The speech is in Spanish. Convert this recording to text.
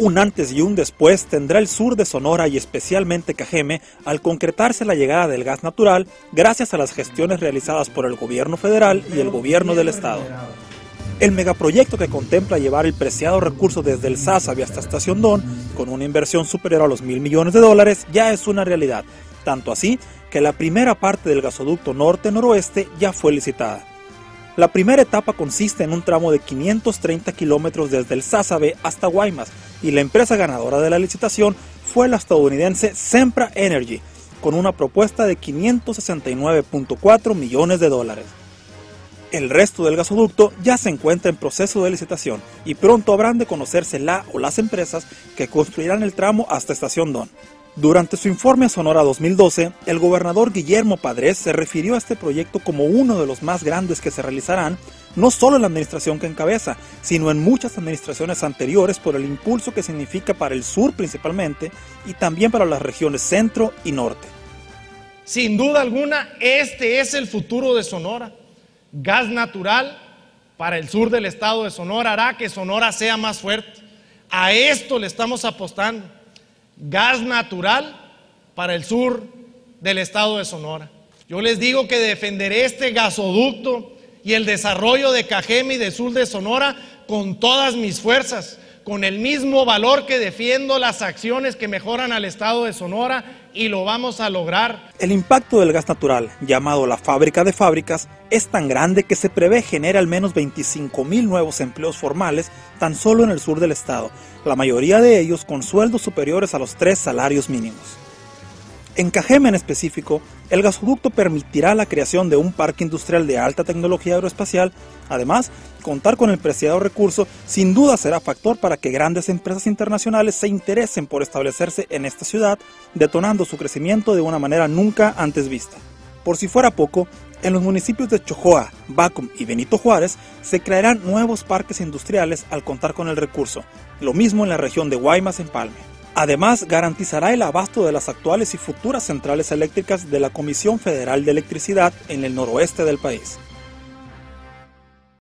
Un antes y un después tendrá el sur de Sonora y especialmente Cajeme al concretarse la llegada del gas natural gracias a las gestiones realizadas por el gobierno federal y el gobierno del estado. El megaproyecto que contempla llevar el preciado recurso desde el Sázabe hasta Estación Don, con una inversión superior a los mil millones de dólares, ya es una realidad, tanto así que la primera parte del gasoducto norte-noroeste ya fue licitada. La primera etapa consiste en un tramo de 530 kilómetros desde el Sázabe hasta Guaymas, y la empresa ganadora de la licitación fue la estadounidense Sempra Energy, con una propuesta de 569.4 millones de dólares. El resto del gasoducto ya se encuentra en proceso de licitación y pronto habrán de conocerse la o las empresas que construirán el tramo hasta Estación Don. Durante su informe a Sonora 2012, el gobernador Guillermo Padres se refirió a este proyecto como uno de los más grandes que se realizarán, no solo en la administración que encabeza, sino en muchas administraciones anteriores por el impulso que significa para el sur principalmente y también para las regiones centro y norte. Sin duda alguna, este es el futuro de Sonora gas natural para el sur del estado de Sonora hará que Sonora sea más fuerte. A esto le estamos apostando. Gas natural para el sur del estado de Sonora. Yo les digo que defenderé este gasoducto y el desarrollo de Cajeme y del sur de Sonora con todas mis fuerzas con el mismo valor que defiendo las acciones que mejoran al estado de Sonora y lo vamos a lograr. El impacto del gas natural, llamado la fábrica de fábricas, es tan grande que se prevé genera al menos 25 mil nuevos empleos formales tan solo en el sur del estado, la mayoría de ellos con sueldos superiores a los tres salarios mínimos. En Cajeme en específico, el gasoducto permitirá la creación de un parque industrial de alta tecnología aeroespacial. Además, contar con el preciado recurso sin duda será factor para que grandes empresas internacionales se interesen por establecerse en esta ciudad, detonando su crecimiento de una manera nunca antes vista. Por si fuera poco, en los municipios de Chojoa, Bacum y Benito Juárez se crearán nuevos parques industriales al contar con el recurso, lo mismo en la región de Guaymas en Palme. Además, garantizará el abasto de las actuales y futuras centrales eléctricas de la Comisión Federal de Electricidad en el noroeste del país.